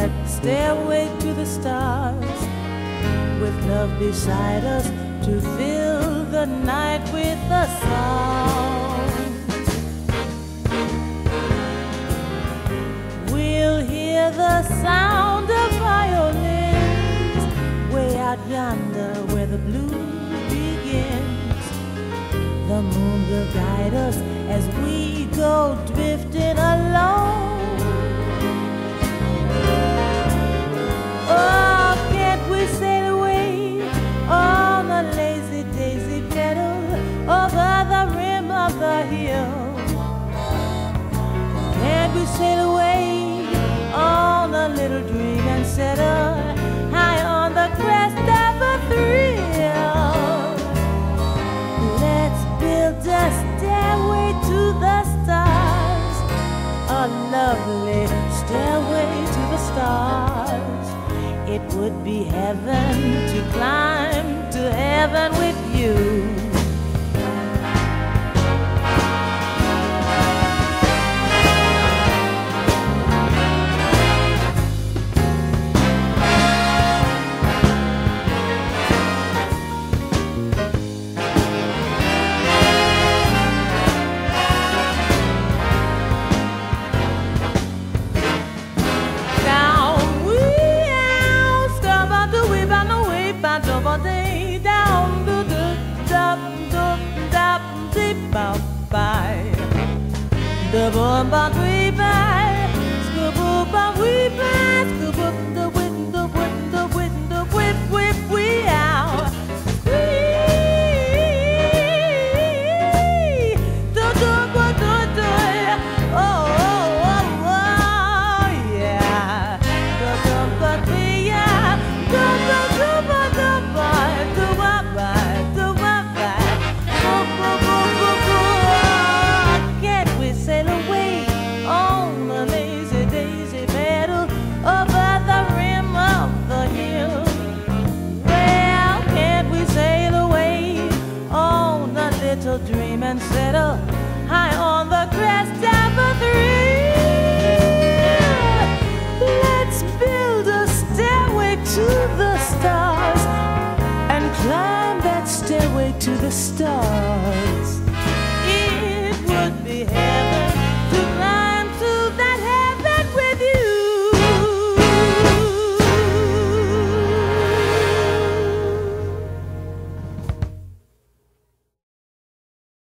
that stairway to the stars with love beside us to fill the night with a song. We'll hear the sound of violins way out yonder where the blue begins. The moon will guide us as we go Can't we sail away on a little dream and high on the crest of a thrill? Let's build a stairway to the stars, a lovely stairway to the stars. It would be heaven to climb to heaven with you. The to the stars. It would be heaven.